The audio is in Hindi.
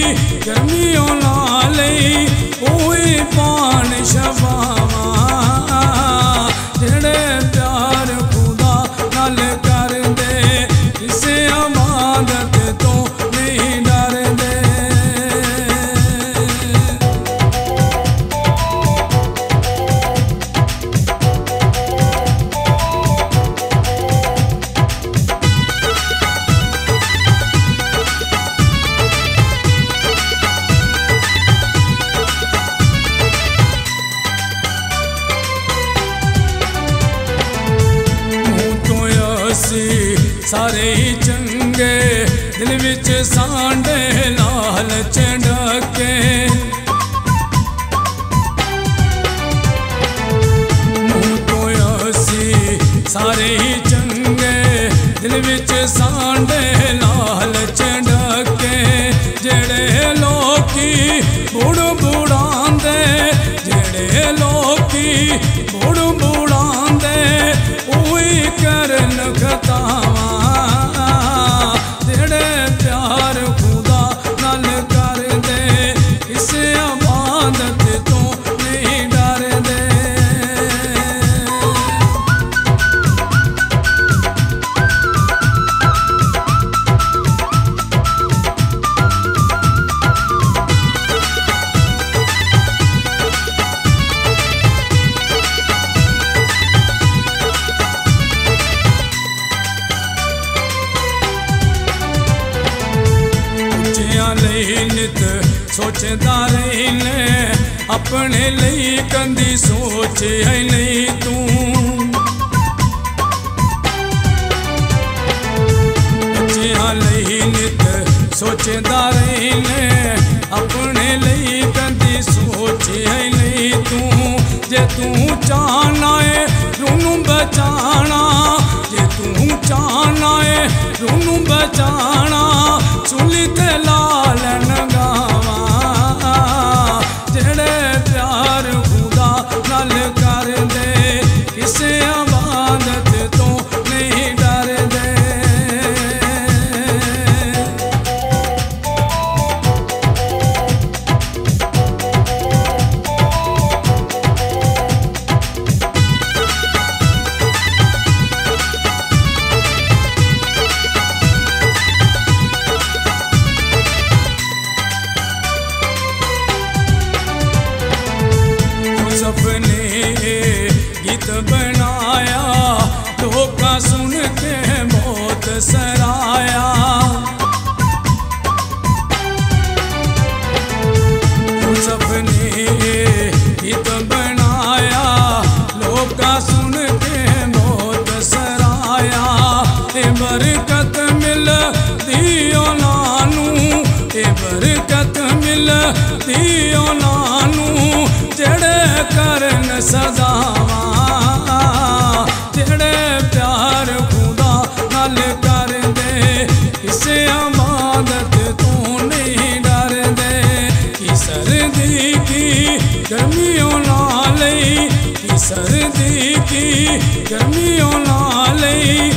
Jeremy. ਸਾਰੇ ਹੀ ਚੰਗੇ, ਦਿਲ ਵਿੱਚ ਸਾਂਡੇ ਲਾਲਚ ਡਕੇ ਮੂੰਹ ਤੋਂ ਅਸੀਂ ਸਾਰੇ ਹੀ ਚੰਗੇ, ਦਿਲ ਵਿੱਚ ਸਾਂਡੇ ਲਾਲਚ ਡਕੇ ਜਿਹੜੇ ਲੋਕੀ ਬੁੜ ਬੁੜਾਉਂਦੇ, ਜਿਹੜੇ ਲੋਕੀ ਬੁੜ ਬੁੜਾਉਂਦੇ, ਉਹੀ ਕਰਨ ਖਤਾਵਾਂ चित सोचदा रहने, अपने लिए कंदी सोच है नहीं तू। बच्चिया नित सोचदा रहने, अपने लिए कंदी सोच है नहीं तू। जे तू चाहना है, रूनू बचाना। जे तू चाहना है, रूनू बचाना। बनाया के मौत सराया। बनाया के मौत सराया। बरकत मिल नानू बरकत मिल नानू सजा ਨਾਲੇ ਕਿ ਸਰਦੀ ਕੀ ਗਰਮੀਆਂ ਨਾਲੇ